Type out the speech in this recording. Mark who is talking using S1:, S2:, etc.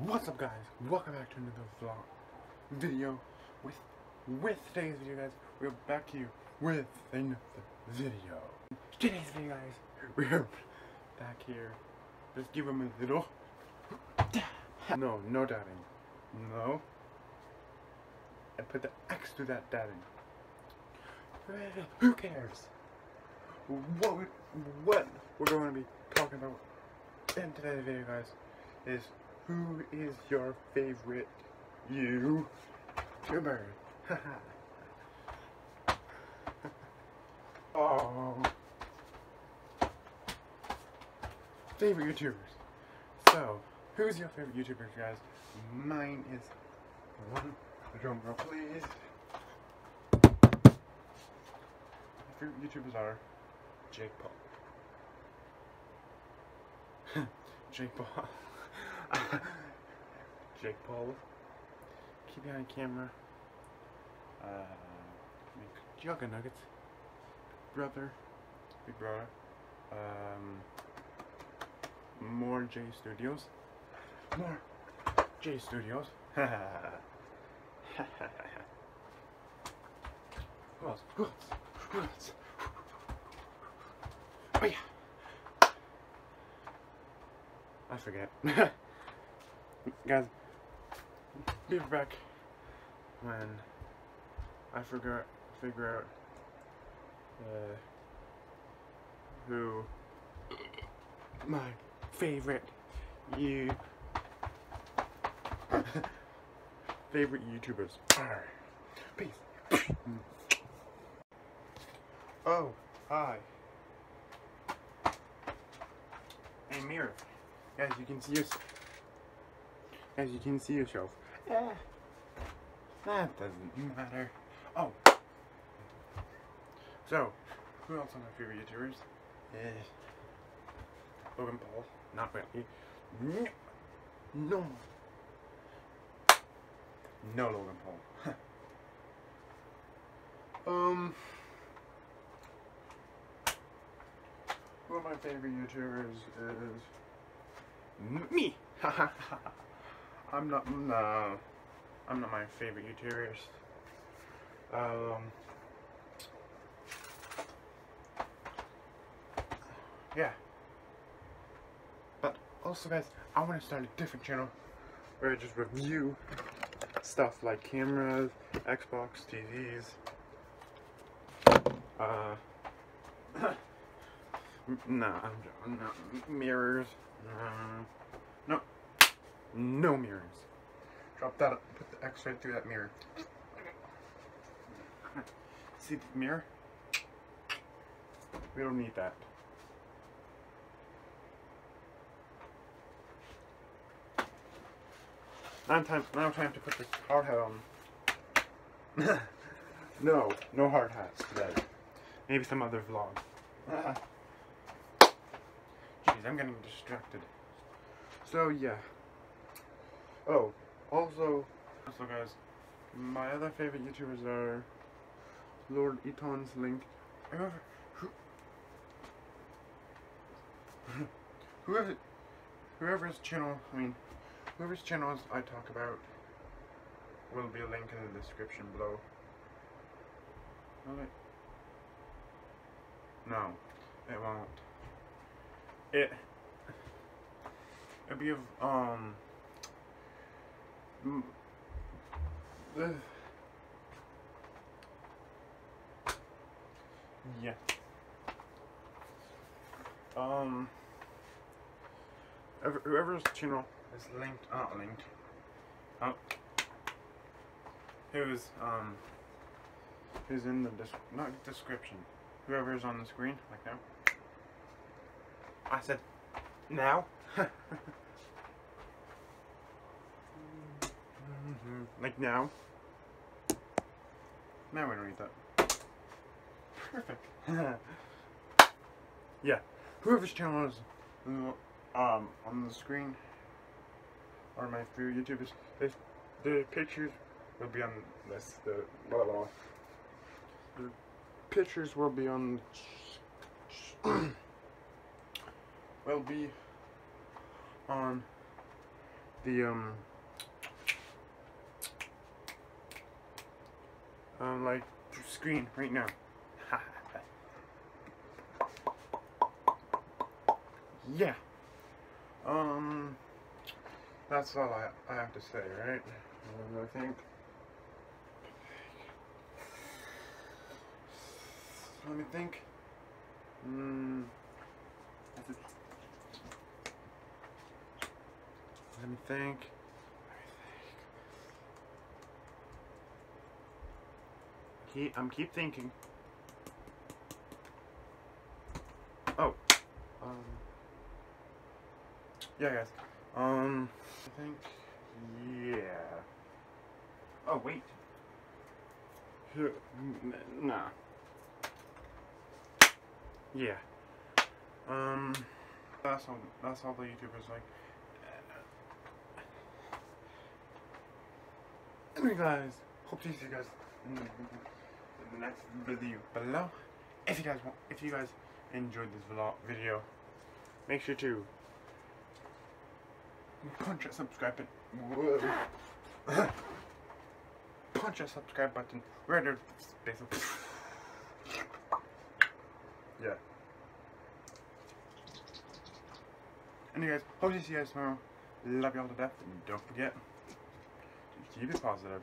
S1: What's up guys? Welcome back to another vlog video with with today's video guys. We're back to you with another video. Today's video guys, we're back here. Let's give him a little No, no dabbing. No. I put the X to that dabbing. Who cares? What we, what we're going to be talking about in today's video guys is who is your favorite YouTuber? oh. Favorite YouTubers. So, who's your favorite YouTuber, guys? Mine is one. Drum roll, please. My favorite YouTubers are Jake Paul. Jake Paul. Jake Paul. Keep behind camera. Uh, Jugga Nuggets. Brother. Big brother. Um, more J Studios. More J Studios. Who else? Who else? Who else? Oh yeah. I forget. Guys, be back when I figure figure out uh, who my favorite you favorite YouTubers are. Peace. oh, hi. Hey, mirror. Guys, you can see yourself. As you can see yourself. Eh, that doesn't matter. Oh. So, who else are my favorite YouTubers? Eh, Logan Paul. Not really. No. No. Logan Paul. um. One of my favorite YouTubers is me. I'm not. No, I'm not my favorite YouTubers. Um. Yeah. But also, guys, I want to start a different channel where I just review stuff like cameras, Xbox, TVs, uh, nah, I'm, I'm not, mirrors, no, no, no mirrors. Drop that, put the X right through that mirror. See the mirror? We don't need that. Now time, now time to put the hard hat on. no, no hard hats today. Maybe some other vlog. Jeez, I'm getting distracted. So yeah. Oh, also, also guys, my other favorite YouTubers are Lord Eton's Link. Whoever, who, whoever, whoever's channel, I mean, whoever's channels I talk about will be a link in the description below. Will? No, it won't. It, it'll be of, um, yeah. Um, whoever- whoever's channel is linked, not linked, oh, who's, um, who's in the, not description, whoever's on the screen, like now. I said, now? like now? Now we don't need that. Perfect. yeah. Whoever's channel is um on the screen or my favorite YouTubers, the pictures will be on this the blah. blah. The pictures will be on will be on the um like screen right now. yeah. Um that's all I I have to say, right? I think let me think. Hmm. Let me think. Keep, I'm keep thinking. Oh. Um. Yeah, guys. Um. I think. Yeah. Oh wait. Nah. Yeah. Um, that's all. That's all the YouTubers like. Anyway, guys, hope to see you guys the, next video below. If you guys want, if you guys enjoyed this vlog video, make sure to punch that subscribe button. punch that subscribe button right there. Yeah. Anyways, hope to see you guys tomorrow. Love you all to death, and don't forget to keep it positive.